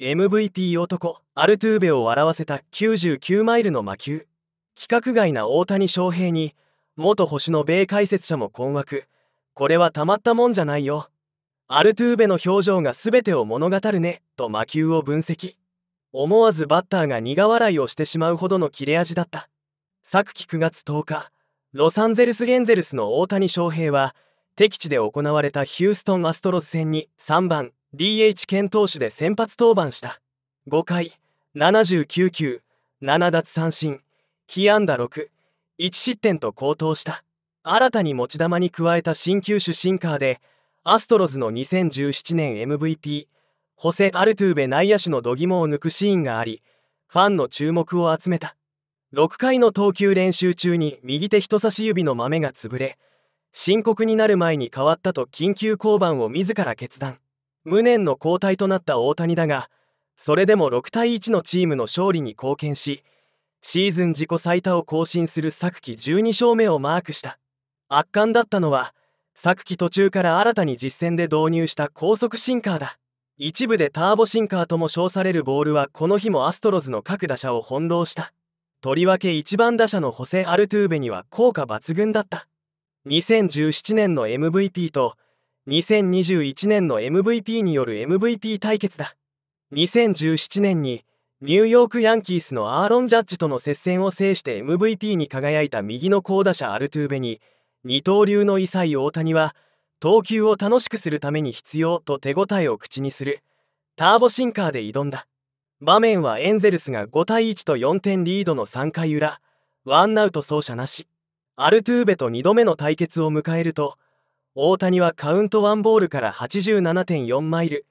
MVP 男アルトゥーベを笑わせた99マイルの魔球。規格外な大谷翔平に元保守の米解説者も困惑。これはたまったもんじゃないよ。アルトゥーベの表情が全てを物語るねと魔球を分析。思わずバッターが苦笑いをしてしまうほどの切れ味だった。昨季9月10日ロサンゼルス・ゲンゼルスの大谷翔平は敵地で行われたヒューストン・アストロズ戦に3番。DH 兼投手で先発登板した。5回79球7奪三振被安打61失点と好投した。新たに持ち球に加えた新球種シンカーでアストロズの2017年 MVP ホセ・アルトゥーベ内野手の度肝を抜くシーンがありファンの注目を集めた。6回の投球練習中に右手人差し指の豆が潰れ深刻になる前に変わったと緊急降板を自ら決断。無念の交代となった大谷だがそれでも6対1のチームの勝利に貢献しシーズン自己最多を更新する昨季12勝目をマークした。圧巻だったのは昨季途中から新たに実戦で導入した高速シンカーだ。一部でターボシンカーとも称されるボールはこの日もアストロズの各打者を翻弄した。とりわけ1番打者のホセ・アルトゥーベには効果抜群だった。2017年の MVP と2021年の MVP による MVP 対決だ。2017年にニューヨークヤンキースのアーロン・ジャッジとの接戦を制して MVP に輝いた右の好打者アルトゥーベに二刀流の異彩大谷は投球を楽しくするために必要と手応えを口にする。ターボシンカーで挑んだ。場面はエンゼルスが5対1と4点リードの3回裏。ワンアウト走者なし。アルトゥーベと2度目の対決を迎えると大谷はカウント1ボールから87.4マイル。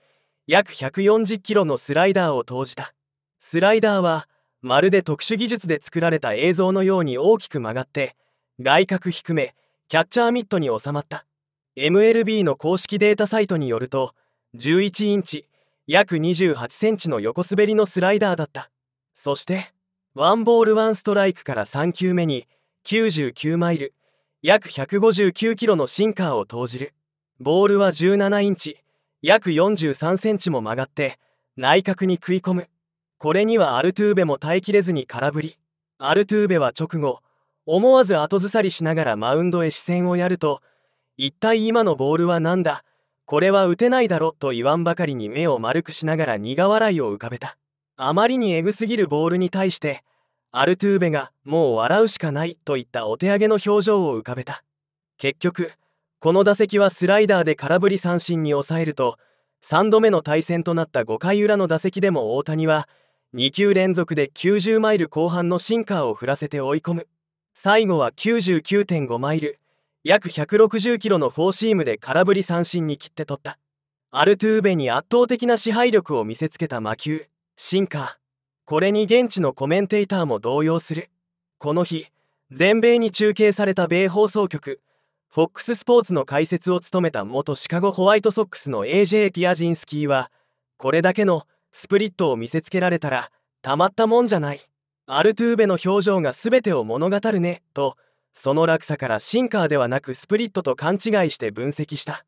約140キロのスライダーを投じた。スライダーはまるで特殊技術で作られた映像のように大きく曲がって外角低めキャッチャーミットに収まった。MLB の公式データサイトによると11インチ約28センチの横滑りのスライダーだった。そしてワンボールワンストライクから3球目に99マイル。約159キロのシンカーを投じる。ボールは17インチ。約43センチも曲がって内角に食い込む。これにはアルトゥーベも耐えきれずに空振り。アルトゥーベは直後思わず後ずさりしながらマウンドへ視線をやると一体今のボールは何だ？これは打てないだろと言わんばかりに目を丸くしながら苦笑いを浮かべた。あまりにエグすぎるボールに対してアルトゥーベがもう笑うしかないといったお手上げの表情を浮かべた。結局この打席はスライダーで空振り三振に抑えると3度目の対戦となった5回裏の打席でも大谷は2球連続で90マイル後半のシンカーを振らせて追い込む。最後は99.5マイル約160キロのフォーシームで空振り三振に切って取った。アルトゥーベに圧倒的な支配力を見せつけた魔球シンカー。これに現地のコメンテーターも動揺する。この日全米に中継された米放送局 FOX スポーツの解説を務めた元シカゴホワイトソックスの AJ ピアジンスキーはこれだけのスプリットを見せつけられたらたまったもんじゃない。アルトゥーベの表情が全てを物語るね。とその落差からシンカーではなくスプリットと勘違いして分析した。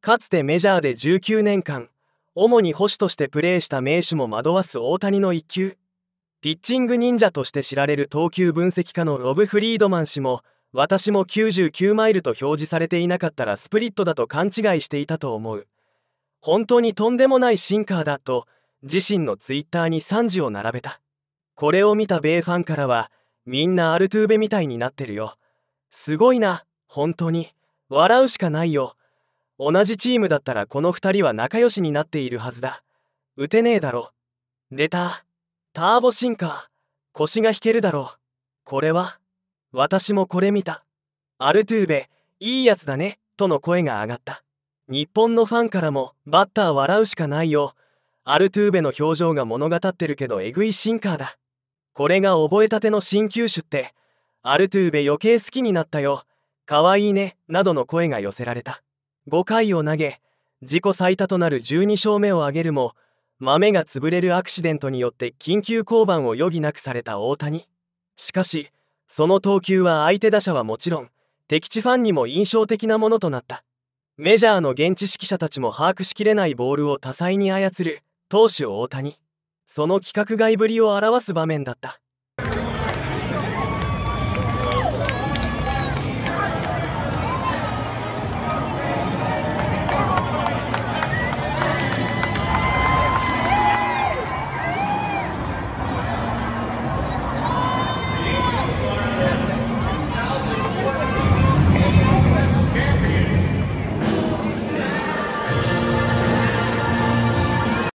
かつてメジャーで19年間主に保守としてプレーした名手も惑わす大谷の一球。ピッチング忍者として知られる投球分析家のロブ・フリードマン氏も私も99マイルと表示されていなかったらスプリットだと勘違いしていたと思う。本当にとんでもないシンカーだと自身のツイッターに賛辞を並べた。これを見た米ファンからはみんなアルトゥーベみたいになってるよ。すごいな本当に。笑うしかないよ。同じチームだったらこの2人は仲良しになっているはずだ。打てねえだろ。出た。ターボシンカー。腰が引けるだろう。これは？私もこれ見た。アルトゥーベいいやつだね。との声が上がった。日本のファンからもバッター笑うしかないよ。アルトゥーベの表情が物語ってるけどエグいシンカーだ。これが覚えたての新球種ってアルトゥーベ余計好きになったよ。かわいいね。などの声が寄せられた。5回を投げ自己最多となる12勝目を挙げるも豆が潰れるアクシデントによって緊急降板を余儀なくされた大谷。しかしその投球は相手打者はもちろん敵地ファンにも印象的なものとなった。メジャーの現地指揮者たちも把握しきれないボールを多彩に操る投手大谷。その規格外ぶりを表す場面だった。